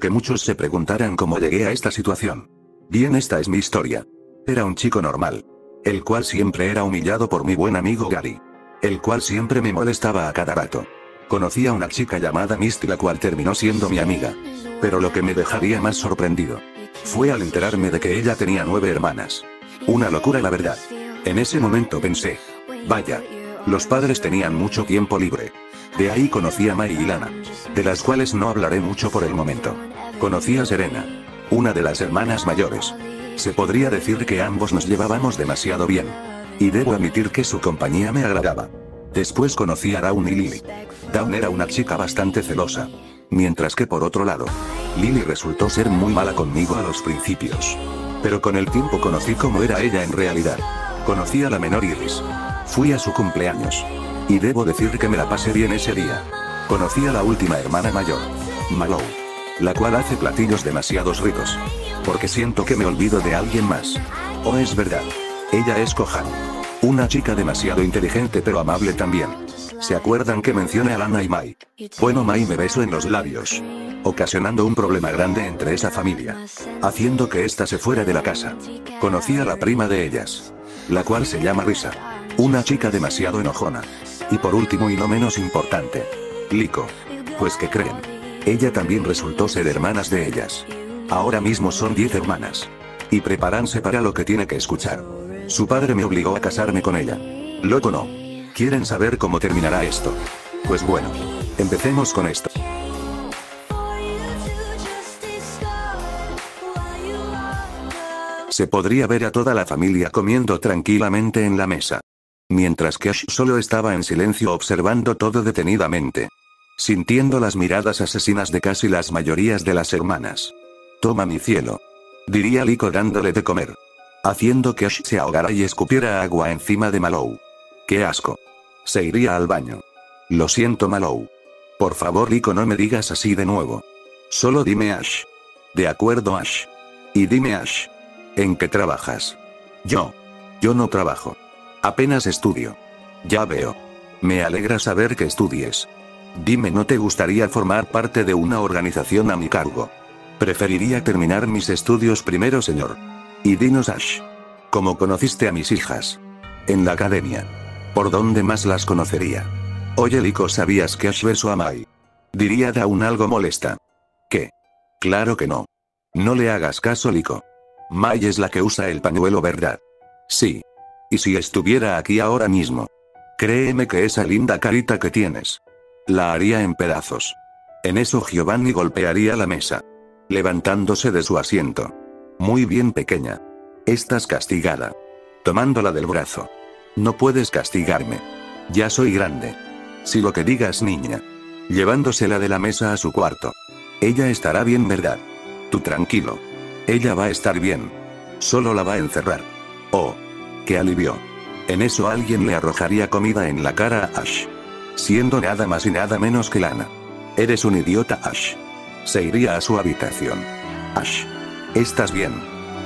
Que muchos se preguntarán cómo llegué a esta situación. Bien, esta es mi historia. Era un chico normal. El cual siempre era humillado por mi buen amigo Gary. El cual siempre me molestaba a cada rato. Conocí a una chica llamada Misty la cual terminó siendo mi amiga. Pero lo que me dejaría más sorprendido fue al enterarme de que ella tenía nueve hermanas. Una locura la verdad. En ese momento pensé, vaya, los padres tenían mucho tiempo libre. De ahí conocí a Mai y Lana. De las cuales no hablaré mucho por el momento. Conocí a Serena. Una de las hermanas mayores. Se podría decir que ambos nos llevábamos demasiado bien. Y debo admitir que su compañía me agradaba. Después conocí a Dawn y Lily. Dawn era una chica bastante celosa. Mientras que por otro lado, Lily resultó ser muy mala conmigo a los principios. Pero con el tiempo conocí cómo era ella en realidad. Conocí a la menor Iris. Fui a su cumpleaños. Y debo decir que me la pasé bien ese día. Conocí a la última hermana mayor. Malou. La cual hace platillos demasiados ricos. Porque siento que me olvido de alguien más. Oh, es verdad. Ella es Kohan. Una chica demasiado inteligente pero amable también. ¿Se acuerdan que mencioné a Lana y Mai? Bueno, Mai me beso en los labios. Ocasionando un problema grande entre esa familia. Haciendo que ésta se fuera de la casa. Conocí a la prima de ellas. La cual se llama Risa. Una chica demasiado enojona. Y por último y no menos importante. Liko. Pues que creen. Ella también resultó ser hermanas de ellas. Ahora mismo son 10 hermanas. Y prepáranse para lo que tiene que escuchar. Su padre me obligó a casarme con ella. Loco no. ¿Quieren saber cómo terminará esto? Pues bueno. Empecemos con esto. Se podría ver a toda la familia comiendo tranquilamente en la mesa. Mientras que Ash solo estaba en silencio observando todo detenidamente. Sintiendo las miradas asesinas de casi las mayorías de las hermanas. Toma mi cielo. Diría Liko dándole de comer. Haciendo que Ash se ahogara y escupiera agua encima de Malou. ¡Qué asco! Se iría al baño. Lo siento Malou. Por favor Liko no me digas así de nuevo. Solo dime Ash. De acuerdo Ash. Y dime Ash. ¿En qué trabajas? Yo. Yo no trabajo. Apenas estudio. Ya veo. Me alegra saber que estudies. Dime, ¿no te gustaría formar parte de una organización a mi cargo? Preferiría terminar mis estudios primero, señor. Y dinos, Ash. ¿Cómo conociste a mis hijas? En la academia. ¿Por dónde más las conocería? Oye, Liko, ¿sabías que Ash besó a Mai? Diría Dawn algo molesta. ¿Qué? Claro que no. No le hagas caso, Liko. Mai es la que usa el pañuelo, ¿verdad? Sí. Y si estuviera aquí ahora mismo. Créeme que esa linda carita que tienes. La haría en pedazos. En eso Giovanni golpearía la mesa. Levantándose de su asiento. Muy bien pequeña. Estás castigada. Tomándola del brazo. No puedes castigarme. Ya soy grande. Si lo que digas niña. Llevándosela de la mesa a su cuarto. Ella estará bien, ¿verdad? Tú tranquilo. Ella va a estar bien. Solo la va a encerrar. Oh. Qué alivio. En eso alguien le arrojaría comida en la cara a Ash. Siendo nada más y nada menos que Lana. Eres un idiota, Ash. Se iría a su habitación. Ash. ¿Estás bien?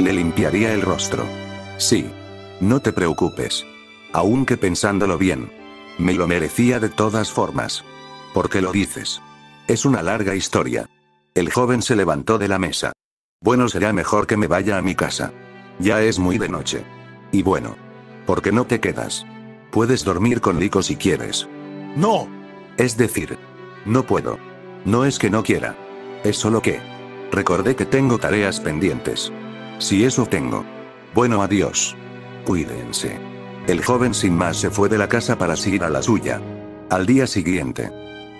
Le limpiaría el rostro. Sí. No te preocupes. Aunque pensándolo bien. Me lo merecía de todas formas. ¿Por qué lo dices? Es una larga historia. El joven se levantó de la mesa. Bueno, será mejor que me vaya a mi casa. Ya es muy de noche. Y bueno. ¿Por qué no te quedas? Puedes dormir con Lico si quieres. No. Es decir. No puedo. No es que no quiera. Es solo que. Recordé que tengo tareas pendientes. Si eso tengo. Bueno, adiós. Cuídense. El joven sin más se fue de la casa para seguir a la suya. Al día siguiente.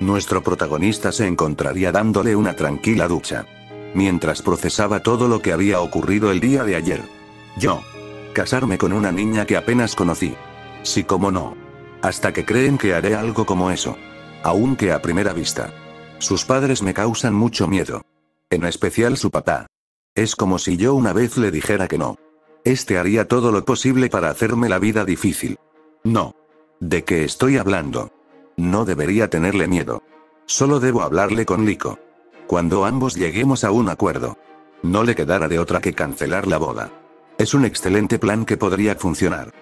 Nuestro protagonista se encontraría dándole una tranquila ducha mientras procesaba todo lo que había ocurrido el día de ayer. Yo. Casarme con una niña que apenas conocí. Sí como no. Hasta que creen que haré algo como eso. Aunque a primera vista. Sus padres me causan mucho miedo. En especial su papá. Es como si yo una vez le dijera que no. Este haría todo lo posible para hacerme la vida difícil. No. ¿De qué estoy hablando? No debería tenerle miedo. Solo debo hablarle con Lico. Cuando ambos lleguemos a un acuerdo. No le quedará de otra que cancelar la boda. Es un excelente plan que podría funcionar.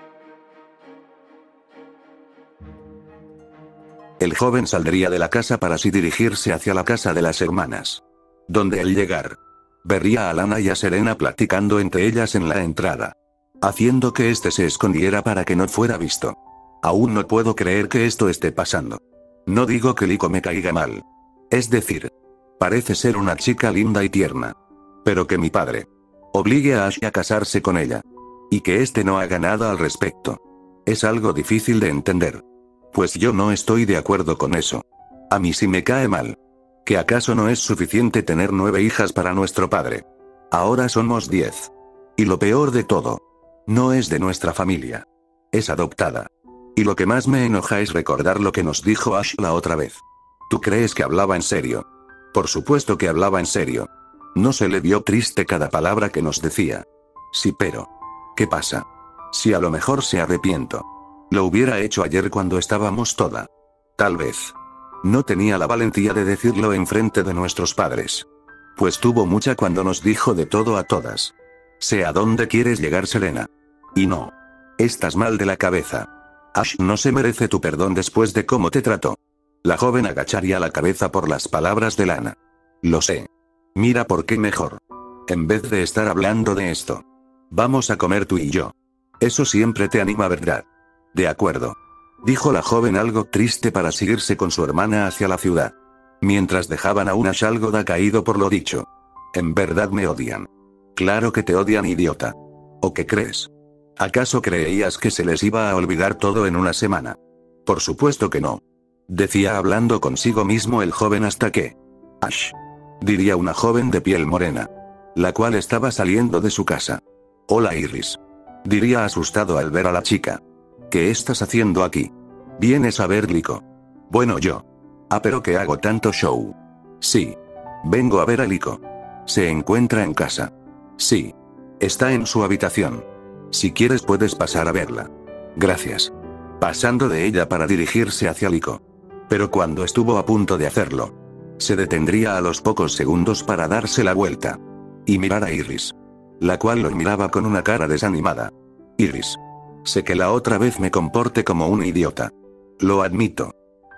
El joven saldría de la casa para así dirigirse hacia la casa de las hermanas. donde al llegar, vería a Lana y a Serena platicando entre ellas en la entrada, haciendo que éste se escondiera para que no fuera visto. Aún no puedo creer que esto esté pasando. No digo que Liko me caiga mal. Es decir, parece ser una chica linda y tierna. Pero que mi padre obligue a Ash a casarse con ella. Y que éste no haga nada al respecto. Es algo difícil de entender. Pues yo no estoy de acuerdo con eso. A mí sí me cae mal. ¿Que acaso no es suficiente tener nueve hijas para nuestro padre? Ahora somos diez. Y lo peor de todo. No es de nuestra familia. Es adoptada. Y lo que más me enoja es recordar lo que nos dijo Ash la otra vez. ¿Tú crees que hablaba en serio? Por supuesto que hablaba en serio. No se le vio triste cada palabra que nos decía. Sí, pero. ¿Qué pasa? Si a lo mejor se arrepiento. Lo hubiera hecho ayer cuando estábamos toda. Tal vez. No tenía la valentía de decirlo en frente de nuestros padres. Pues tuvo mucha cuando nos dijo de todo a todas. Sé a dónde quieres llegar, Serena. Y no. Estás mal de la cabeza. Ash no se merece tu perdón después de cómo te trató. La joven agacharía la cabeza por las palabras de Lana. Lo sé. Mira por qué mejor. En vez de estar hablando de esto. Vamos a comer tú y yo. Eso siempre te anima, ¿verdad? De acuerdo. Dijo la joven algo triste para seguirse con su hermana hacia la ciudad. Mientras dejaban a una Shalgoda caído por lo dicho. En verdad me odian. Claro que te odian, idiota. ¿O qué crees? ¿Acaso creías que se les iba a olvidar todo en una semana? Por supuesto que no. Decía hablando consigo mismo el joven hasta que... Ash. Diría una joven de piel morena. La cual estaba saliendo de su casa. Hola Iris. Diría asustado al ver a la chica. ¿Qué estás haciendo aquí? Vienes a ver Lico. Bueno yo. Ah, pero que hago tanto show. Sí. Vengo a ver a Lico. Se encuentra en casa. Sí. Está en su habitación. Si quieres puedes pasar a verla. Gracias. Pasando de ella para dirigirse hacia Lico. Pero cuando estuvo a punto de hacerlo, se detendría a los pocos segundos para darse la vuelta. Y mirar a Iris. La cual lo miraba con una cara desanimada. Iris. Sé que la otra vez me comporte como un idiota. Lo admito.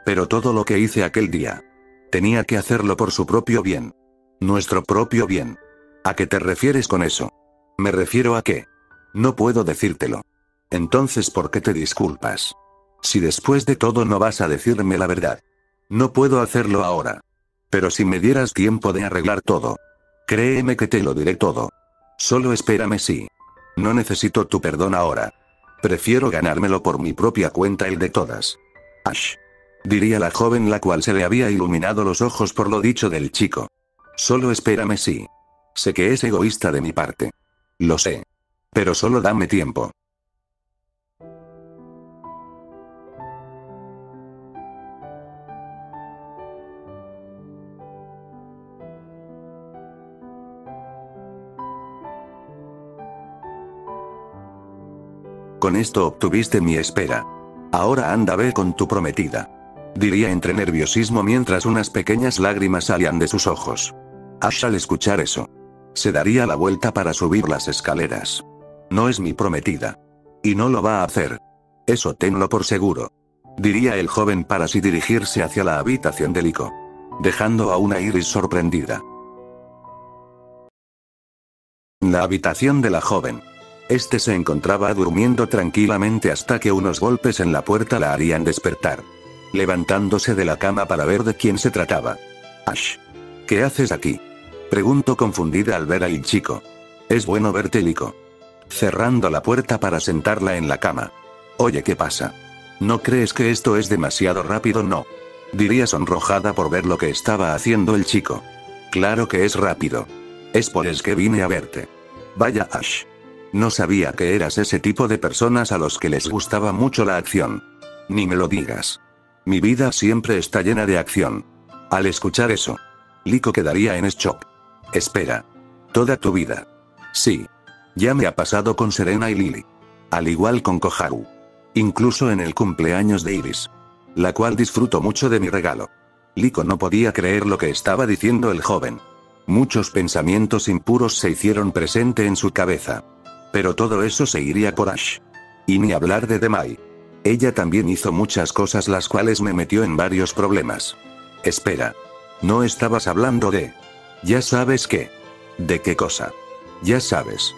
Pero todo lo que hice aquel día. Tenía que hacerlo por su propio bien. Nuestro propio bien. ¿A qué te refieres con eso? Me refiero a que... No puedo decírtelo. Entonces, ¿por qué te disculpas? Si después de todo no vas a decirme la verdad. No puedo hacerlo ahora. Pero si me dieras tiempo de arreglar todo. Créeme que te lo diré todo. Solo espérame si. No necesito tu perdón ahora. Prefiero ganármelo por mi propia cuenta el de todas. Ash. Diría la joven la cual se le había iluminado los ojos por lo dicho del chico. Solo espérame sí. Sé que es egoísta de mi parte. Lo sé. Pero solo dame tiempo. Con esto obtuviste mi espera. Ahora anda ve con tu prometida. Diría entre nerviosismo mientras unas pequeñas lágrimas salían de sus ojos. Ash al escuchar eso. Se daría la vuelta para subir las escaleras. No es mi prometida. Y no lo va a hacer. Eso tenlo por seguro. Diría el joven para así dirigirse hacia la habitación de Lico. Dejando a una Iris sorprendida. La habitación de la joven. Este se encontraba durmiendo tranquilamente hasta que unos golpes en la puerta la harían despertar. Levantándose de la cama para ver de quién se trataba. Ash. ¿Qué haces aquí? Pregunto confundida al ver al chico. Es bueno verte, Lico. Cerrando la puerta para sentarla en la cama. Oye, ¿qué pasa? ¿No crees que esto es demasiado rápido? No. Diría sonrojada por ver lo que estaba haciendo el chico. Claro que es rápido. Es por eso que vine a verte. Vaya Ash. No sabía que eras ese tipo de personas a los que les gustaba mucho la acción. Ni me lo digas. Mi vida siempre está llena de acción. Al escuchar eso, Liko quedaría en shock. Espera. Toda tu vida. Sí. Ya me ha pasado con Serena y Lily. Al igual con Koharu. Incluso en el cumpleaños de Iris. La cual disfruto mucho de mi regalo. Liko no podía creer lo que estaba diciendo el joven. Muchos pensamientos impuros se hicieron presente en su cabeza. Pero todo eso se iría por Ash. Y ni hablar de Demai. Ella también hizo muchas cosas las cuales me metió en varios problemas. Espera. ¿No estabas hablando de... Ya sabes qué. ¿De qué cosa? Ya sabes.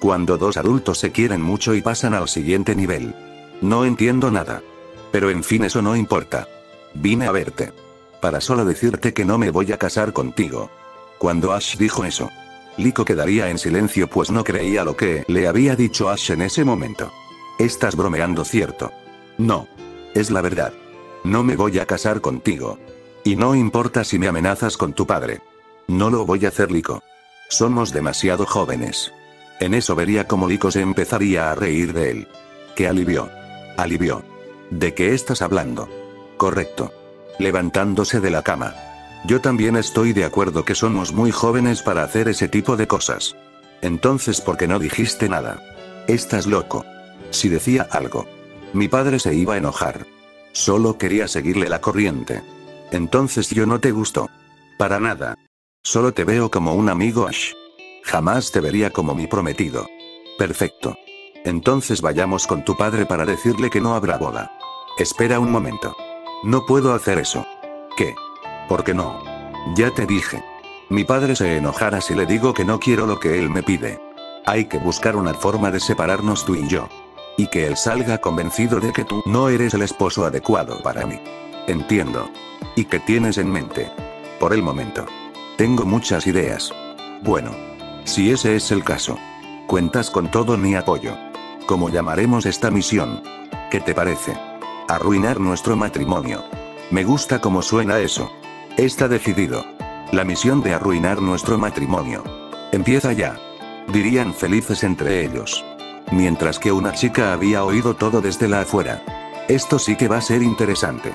Cuando dos adultos se quieren mucho y pasan al siguiente nivel. No entiendo nada. Pero en fin, eso no importa. Vine a verte. Para solo decirte que no me voy a casar contigo. Cuando Ash dijo eso, Liko quedaría en silencio pues no creía lo que le había dicho Ash en ese momento. Estás bromeando, cierto. No. Es la verdad. No me voy a casar contigo. Y no importa si me amenazas con tu padre. No lo voy a hacer, Liko. Somos demasiado jóvenes. En eso vería como Liko se empezaría a reír de él. Que alivió. Alivió. ¿De qué estás hablando? Correcto. Levantándose de la cama. Yo también estoy de acuerdo que somos muy jóvenes para hacer ese tipo de cosas. Entonces, ¿por qué no dijiste nada? Estás loco. Si decía algo. Mi padre se iba a enojar. Solo quería seguirle la corriente. Entonces yo no te gustó. Para nada. Solo te veo como un amigo Ash. Jamás te vería como mi prometido. Perfecto. Entonces vayamos con tu padre para decirle que no habrá boda. Espera un momento. No puedo hacer eso. ¿Qué? ¿Por qué no? Ya te dije. Mi padre se enojará si le digo que no quiero lo que él me pide. Hay que buscar una forma de separarnos tú y yo. Y que él salga convencido de que tú no eres el esposo adecuado para mí. Entiendo. ¿Y qué tienes en mente? Por el momento. Tengo muchas ideas. Bueno. Si ese es el caso. Cuentas con todo mi apoyo. ¿Cómo llamaremos esta misión? ¿Qué te parece? Arruinar nuestro matrimonio. Me gusta cómo suena eso. Está decidido. La misión de arruinar nuestro matrimonio. Empieza ya. Dirían felices entre ellos. Mientras que una chica había oído todo desde la afuera. Esto sí que va a ser interesante.